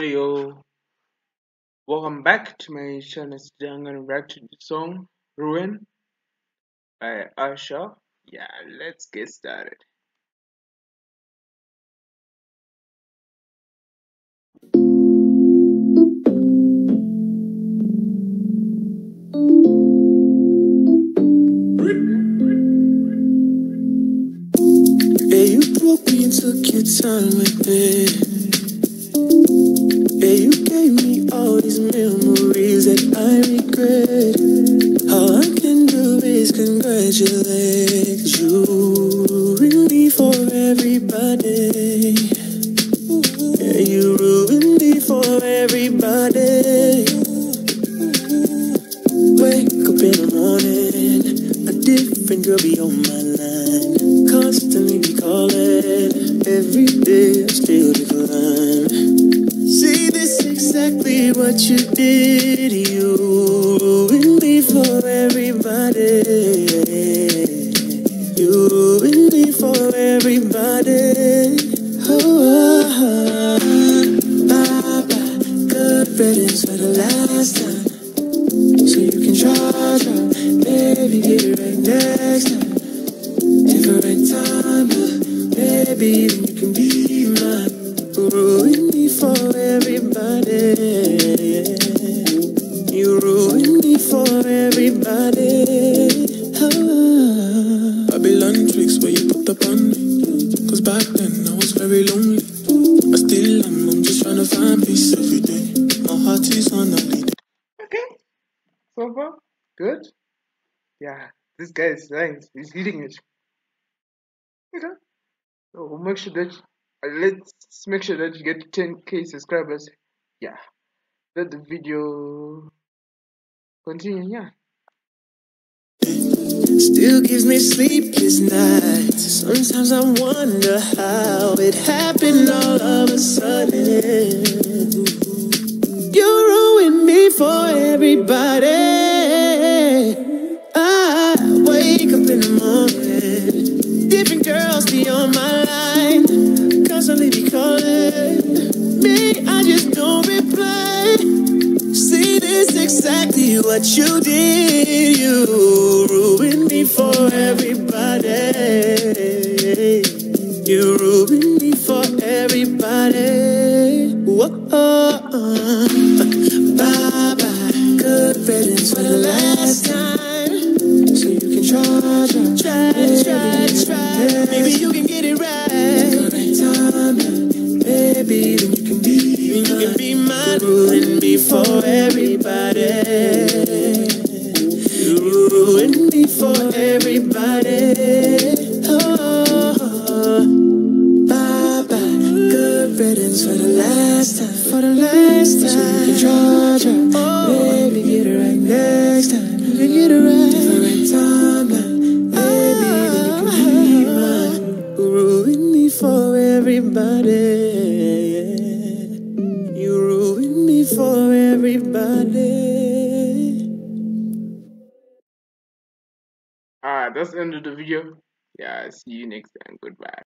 Yo, welcome back to my channel. Today I'm gonna react to the song Ruin by Usher. Yeah, let's get started. Yeah, you broke me and took your time with it. Yeah, you gave me all these memories that I regret. All I can do is congratulate you. Ruined me for everybody. Yeah, you ruined me for everybody. Wake up in the morning, a different girl be on my line. Constantly be calling, every day what you did. You ruined me for everybody. You ruined me for everybody. Oh, oh, oh. bye bye. Good riddance for the last time. So you can charge her, baby, get it Ruin me for everybody. You ruin me for everybody. Ah. Babylon tricks where you put up on me. Cause back then I was very lonely. I still am, I'm just trying to find peace every day. My heart is on a lead. Okay, so far good. Yeah, this guy is nice. He's hitting it. You know, so we'll make sure that let's make sure that you get 10k subscribers. Yeah, let the video continue. Yeah. Still gives me sleepless nights. Sometimes I wonder how it happened all of a sudden. You ruined me for everybody. What you did. You ruined me for everybody. You ruined me for everybody. Whoa. Uh, uh. Bye bye. Good riddance for the last time. So you can charge her. Try, try, try. Maybe you can get it right. Ruin me for everybody. Oh, bye bye. Good riddance for the last time. For the last time. So you can charge her. Oh. Baby, get it right next time. You get it right. Different timeline. Baby, then you can be mine. Ruin me for everybody. You ruin me for everybody. That's the end of the video. Yeah, see you next time. Goodbye.